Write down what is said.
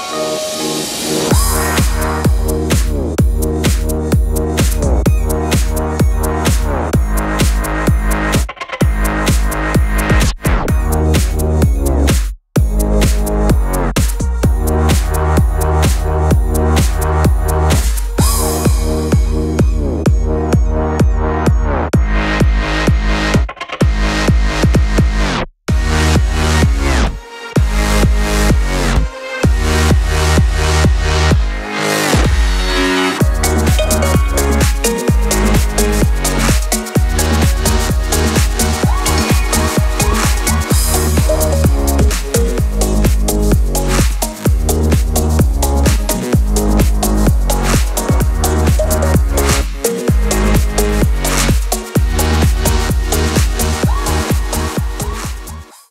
Oh,